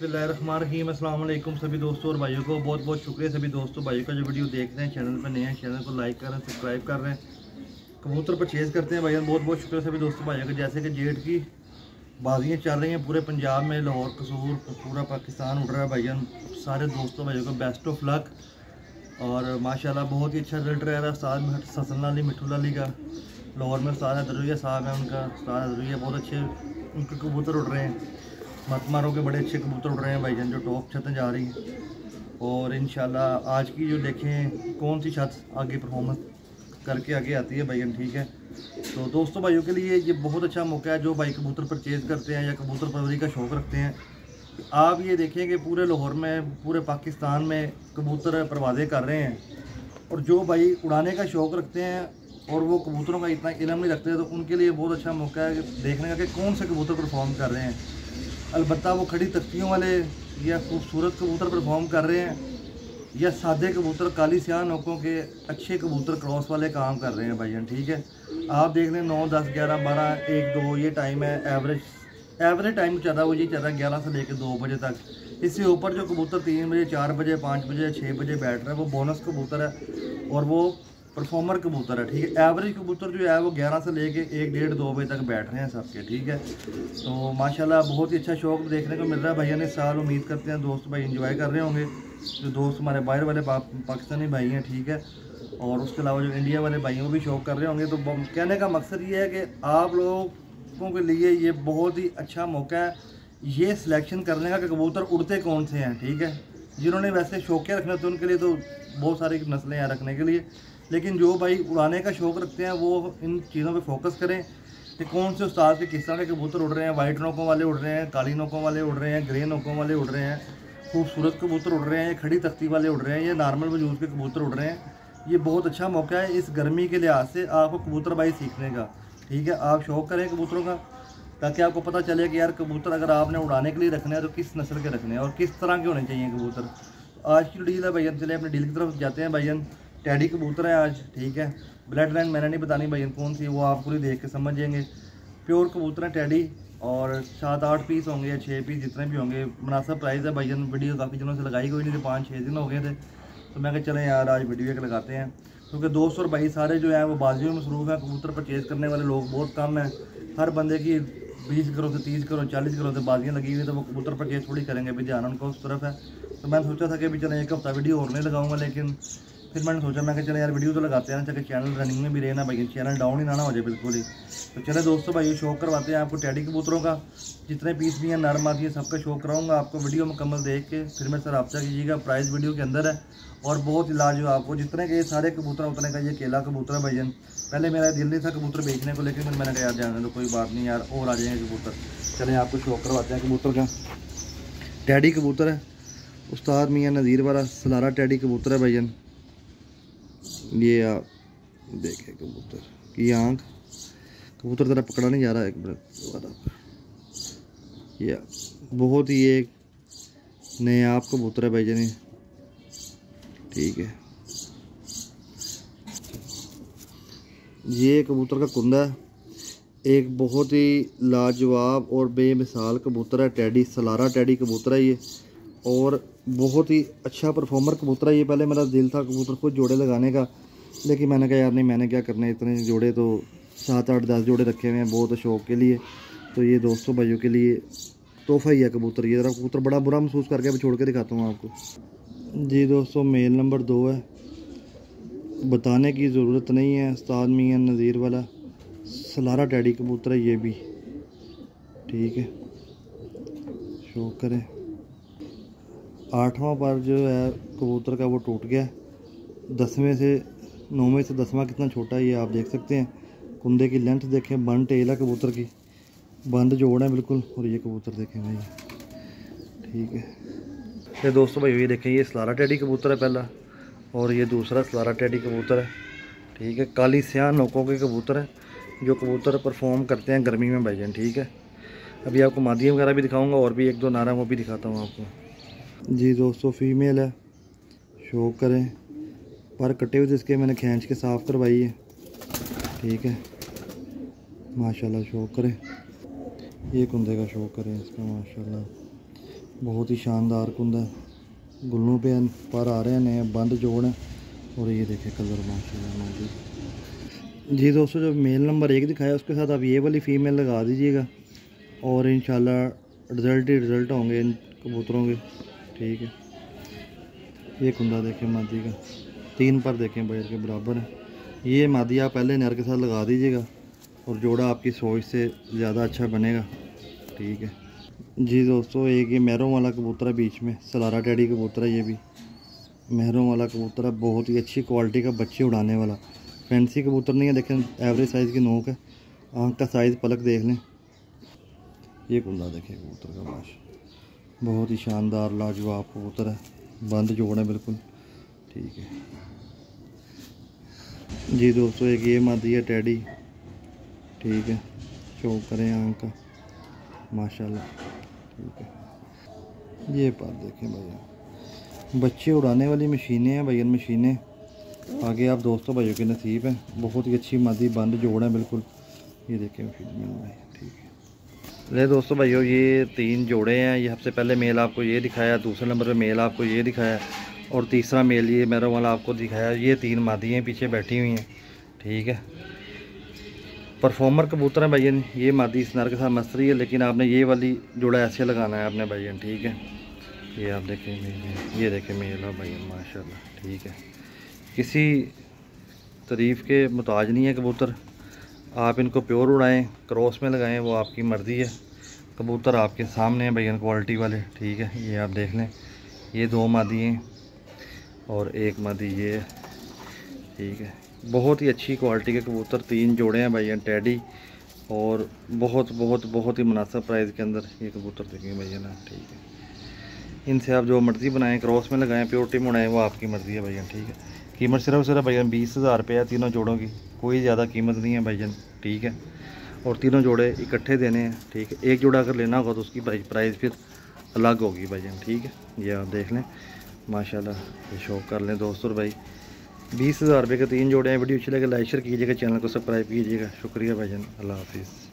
بسم اللہ الرحمن الرحیم السلام علیکم سبھی دوستوں اور بھائیوں کو بہت بہت شکریہ سبھی دوستوں بھائیوں کا جو ویڈیو دیکھ رہے ہیں چینل پہ نئے ہیں چینل کو لائک کر رہے ہیں سبسکرائب کر رہے ہیں کبوتر پرچیز کرتے ہیں بھائیان بہت بہت شکریہ سبھی دوستوں بھائیوں کا جیسے کہ جیٹ کی بازیاں چل رہی ہیں پورے پنجاب میں لاہور قصور پورا پاکستان اڑ رہا ہے بھائیان سارے دوستوں بھائیوں کا بیسٹ آف لک اور ماشاء اللہ بہت ہی اچھا رزلٹ رہا ہے استاد سسن علی مٹھو علی کا لاہور میں استاد درویہ صاحب ہیں ان کا استاد درویہ بہت اچھے ان کے کبوتر اڑ رہے ہیں مت ماروں کے بڑے اچھے کبوتر اڑ رہے ہیں بھائی جان، جو ٹاپ چھتیں جا رہی ہیں۔ اور انشاءاللہ آج کی جو دیکھیں، کون سی چھت آگے پرفارمنس کر کے آگے آتی ہے بھائی جان، ٹھیک ہے؟ تو دوستوں بھائیوں کے لیے یہ بہت اچھا موقع ہے جو بھائی کبوتر پرچیز کرتے ہیں یا کبوتر پروری کا شوق رکھتے ہیں۔ آپ یہ دیکھیں کہ پورے لاہور میں، پورے پاکستان میں کبوتر پروازیں کر رہے ہیں۔ اور جو بھائی اڑانے کا شوق رکھتے ہیں اور وہ کبوتروں کا اتنا علم نہیں رکھتے، تو ان کے لیے بہت اچھا موقع ہے دیکھنے کا کہ کون سے کبوتر پرفارم کر رہے ہیں۔ البتہ وہ کھڑی تختیوں والے یا خوبصورت کبوتر پرفارم کر رہے ہیں یا سادے کبوتر، کالی سیاہ نوکوں کے اچھے کبوتر کراس والے کام کر رہے ہیں بھائی جان، ٹھیک ہے؟ آپ دیکھ لیں، نو، دس، گیارہ، بارہ، ایک، دو، یہ ٹائم ہے ایوریج ایوریج ٹائم چل رہا ہے وہ یہ چل رہا ہے گیارہ سے لے کے دو بجے تک۔ اس سے اوپر جو کبوتر تین بجے، چار بجے، پانچ بجے، چھ بجے بیٹھ رہا ہے، وہ بونس کبوتر ہے اور وہ پرفارمر کبوتر ہے ٹھیک ہے ایوریج کبوتر جو ہے وہ گیارہ سے لے کے ایک ڈیڑھ دو بجے تک بیٹھ رہے ہیں سب کے ٹھیک ہے تو ماشاءاللہ بہت ہی اچھا شوق دیکھنے کو مل رہا ہے بھائی نے سال امید کرتے ہیں دوست بھائی انجوائے کر رہے ہوں گے جو دوست ہمارے باہر والے پاکستانی بھائی ہیں ٹھیک ہے اور اس کے علاوہ جو انڈیا والے بھائی ہیں وہ بھی شوق کر رہے ہوں گے تو کہنے کا مقصد یہ ہے کہ آپ لوگوں کے لیے یہ بہت ہی اچھا موقع ہے یہ سلیکشن کرنے کا کہ کبوتر اڑتے کون سے ہیں ٹھیک ہے جنہوں نے ویسے شوقیہ رکھنا تھے ان کے لیے تو بہت ساری نسلیں ہیں رکھنے کے لیے لیکن جو بھائی اڑانے کا شوق رکھتے ہیں وہ ان چیزوں پہ فوکس کریں کہ کون سے استاد کے کس طرح کے کبوتر اڑ رہے ہیں وائٹ نوکوں والے اڑ رہے ہیں، کالی نوکوں والے اڑ رہے ہیں گرے نوکوں والے اڑ رہے ہیں، خوبصورت کبوتر اڑ رہے ہیں، کھڑی تختی والے اڑ رہے ہیں یا نارمل وجود کے کبوتر اڑ رہے ہیں۔ یہ بہت اچھا موقع ہے اس گرمی کے لحاظ سے آپ کو کبوتر بائی سیکھنے کا۔ ٹھیک ہے، آپ شوق کریں کبوتروں کا تاکہ آپ کو پتہ چلے کہ یار کبوتر اگر آپ نے اڑانے کے لیے رکھنے ہیں تو کس نسل کے رکھنے ہیں اور کس طرح کے ہونے چاہیے کبوتر۔ آج کی ڈیل ہے بھائی چلے اپنے ڈیل کی طرف جاتے ہیں بھائی ٹیڈی کبوتر ہے آج ٹھیک ہے بلڈ لائن میں نے نہیں بتانی بھائی کون سی وہ آپ پوری دیکھ کے سمجھیں گے پیور کبوتر ہیں ٹیڈی اور سات آٹھ پیس ہوں گے یا چھ پیس جتنے بھی ہوں گے مناسب پرائز ہے بھائی ویڈیو کافی دنوں سے لگائی ہوئی نہیں تھی پانچ چھ دن ہو گئے تھے تو میں کہ چلیں یار آج ویڈیو ایک لگاتے ہیں کیونکہ دوست اور بھائی سارے جو ہیں وہ بازیوں میں مصروف ہیں کبوتر پرچیز کرنے والے لوگ بہت کم ہیں ہر بندے کی بیس کرو سے تیس کرو چالیس کرو سے بازیاں لگی ہوئی تو وہ کبوتر پرچیز تھوڑی کریں گے بھی دھیان ان کو اس طرف ہے تو میں سوچا تھا کہ بھی چلیں ایک ہفتہ ویڈیو اور نہیں لگاؤں گا لیکن پھر میں نے سوچا میں کہ چلے یار ویڈیو تو لگاتے ہیں چاہے چینل رننگ میں بھی رہنا بھائی چینل ڈاؤن ہی نہ ہو جائے بالکل ہی تو چلے دوستوں بھائی شوق کرواتے ہیں آپ کو ٹیڈی کبوتروں کا جتنے پیس بھی ہیں نرم آتی ہیں سب کا شوق کراؤں گا آپ کو ویڈیو مکمل دیکھ کے پھر میں سر رابطہ کیجیے گا پرائز ویڈیو کے اندر ہے اور بہت علاج ہو آپ کو جتنے کے سارے کبوتر اتنے کا یہ کیلا کبوتر ہے بھائی پہلے میرا دل نہیں تھا کبوتر بیچنے کو لیکن میں نے کہا یار جانے تو کوئی بات نہیں یار اور آ جائیں گے کبوتر چلیں آپ کو شوق کرواتے ہیں کبوتر کا ٹیڈی کبوتر ہے استاد میاں نذیر والا سلارا ٹیڈی کبوتر ہے بھائی یہ آپ دیکھیں کبوتر کی آنکھ، کبوتر ذرا پکڑا نہیں جا رہا، ایک برت یہ بہت ہی ایک نئے آپ کبوتر ہے بھائی جانی ٹھیک ہے۔ یہ کبوتر کا کندہ ہے۔ ایک بہت ہی لاجواب اور بے مثال کبوتر ہے، ٹیڈی، سلارا ٹیڈی کبوتر ہے یہ۔ اور بہت ہی اچھا پرفارمر کبوتر ہے۔ یہ پہلے میرا دل تھا کبوتر کو جوڑے لگانے کا، لیکن میں نے کہا یار نہیں، میں نے کیا کرنا ہے اتنے جوڑے تو سات آٹھ دس جوڑے رکھے ہوئے ہیں، بہت شوق کے لیے۔ تو یہ دوستوں، بھائیوں کے لیے تحفہ ہی ہے کبوتر۔ یہ ذرا کبوتر بڑا برا محسوس کر کے ابھی چھوڑ کے دکھاتا ہوں آپ کو۔ جی دوستوں، میل نمبر دو ہے۔ بتانے کی ضرورت نہیں ہے، استاد میاں نذیر والا۔ سلارا ٹیڈی کبوتر ہے یہ بھی۔ ٹھیک ہے۔ شوق کریں۔ آٹھواں پر جو ہے کبوتر کا وہ ٹوٹ گیا۔ دسویں سے نویں سے دسواں کتنا چھوٹا ہے یہ آپ دیکھ سکتے ہیں۔ کندے کی لینتھ دیکھیں بند ٹیل ہے کبوتر کی۔ بند جوڑ ہے بالکل اور یہ کبوتر دیکھیں بھائی۔ ٹھیک ہے۔ یہ دوستوں بھائی یہ دیکھیں، یہ سلارا ٹیڈی کبوتر ہے پہلا اور یہ دوسرا سلارا ٹیڈی کبوتر ہے۔ ٹھیک ہے، کالی سیاہ نوکوں کے کبوتر ہے جو کبوتر پرفارم کرتے ہیں گرمی میں بھائی جان، ٹھیک ہے۔ ابھی آپ کو مادی وغیرہ بھی دکھاؤں گا اور بھی ایک دو نعرہ وہ بھی دکھاتا ہوں آپ کو۔ جی دوستو فیمیل ہے۔ شو کریں۔ پر کٹے ہوئے اس کے میں نے کھینچ کے صاف کروائی ہے۔ ٹھیک ہے۔ ماشاءاللہ شو کریں۔ یہ کندے کا شو کریں اس کا، ماشاءاللہ۔ بہت ہی شاندار کندہ ہے۔ گلوں پہ پر آ رہے ہیں، نئے بند جوڑ ہیں۔ اور یہ دیکھیں کلر، ماشاءاللہ موجود۔ جی دوستو جب میل نمبر ایک دکھایا، اس کے ساتھ آپ یہ والی فیمیل لگا دیجیے گا۔ اور انشاءاللہ رزلٹ ہی رزلٹ ہوں گے، ان کبوتروں کے۔ ٹھیک ہے۔ یہ کندہ دیکھیں مادی کا۔ تین پر دیکھیں بجر کے برابر۔ ہے یہ مادی آپ پہلے نہر کے ساتھ لگا دیجیے گا اور جوڑا آپ کی سوچ سے زیادہ اچھا بنے گا۔ ٹھیک ہے۔ جی دوستو، ایک یہ مہروں والا کبوتر ہے بیچ میں، سلارا ٹیڈی کبوتر ہے یہ بھی۔ مہروں والا کبوتر ہے، بہت ہی اچھی کوالٹی کا بچے اڑانے والا۔ فینسی کبوتر نہیں ہے لیکن ایوریج سائز کی نوک ہے۔ آنکھ کا سائز پلک دیکھ لیں۔ یہ کندہ دیکھیں کبوتر کا باش بہت ہی شاندار لاجواب کبوتر ہے بند جوڑ ہے بالکل ٹھیک ہے جی دوستو ایک یہ مادی ہے ٹیڈی ٹھیک ہے چوک کریں آنکھ کا ماشاءاللہ ٹھیک ہے یہ پار دیکھیں بھائی بچے اڑانے والی مشینیں ہیں بھائی مشینیں آگے آپ دوستوں بھائیوں کے نصیب ہیں بہت ہی اچھی مادی بند جوڑ ہے بالکل یہ دیکھیں مشین بھائی دوستوں بھائیو، یہ تین جوڑے ہیں۔ یہ سب سے پہلے میل آپ کو یہ دکھایا، دوسرے نمبر پہ میل آپ کو یہ دکھایا اور تیسرا میل یہ میرا والا آپ کو دکھایا۔ یہ تین مادی ہیں پیچھے بیٹھی ہوئی ہیں، ٹھیک ہے۔ پرفارمر کبوتر ہیں بھائی یہ مادی سنار کے ساتھ مستری ہے، لیکن آپ نے یہ والی جوڑا ایسے لگانا ہے آپ نے بھائی ٹھیک ہے۔ یہ آپ دیکھیں، یہ دیکھیں میل ہے بھائی ماشاءاللہ، ٹھیک ہے۔ کسی تعریف کے متاج نہیں ہے کبوتر۔ آپ ان کو پیور اڑائیں، کراس میں لگائیں، وہ آپ کی مرضی ہے۔ کبوتر آپ کے سامنے ہیں بھین کوالٹی والے۔ ٹھیک ہے، یہ آپ دیکھ لیں۔ یہ دو مادی ہیں اور ایک مادی یہ۔ ہے ٹھیک ہے، بہت ہی اچھی کوالٹی کے کبوتر، تین جوڑے ہیں بھائی ٹیڈی اور بہت بہت بہت ہی مناسب پرائز کے اندر یہ کبوتر دیکھیں بھائی نا؟ ٹھیک ہے۔ ان سے آپ جو مرضی بنائیں، کراس میں لگائیں پیورٹی میں اڑائیں، وہ آپ کی مرضی ہے بھائی ٹھیک ہے۔ قیمت صرف صرف بھائی جان بیس ہزار روپے ہے تینوں جوڑوں کی کوئی زیادہ قیمت نہیں ہے بھائی جان ٹھیک ہے اور تینوں جوڑے اکٹھے دینے ہیں ٹھیک ہے ایک جوڑا اگر لینا ہوگا تو اس کی پرائز پھر الگ ہوگی بھائی جان ٹھیک ہے یہ آپ دیکھ لیں ماشاءاللہ یہ شوق کر لیں دوست اور بھائی بیس ہزار روپے کے تین جوڑے ہیں ویڈیو اچھی لگے لائک شیئر کیجیے گا چینل کو سبسکرائب کیجیے گا شکریہ بھائی جان اللہ حافظ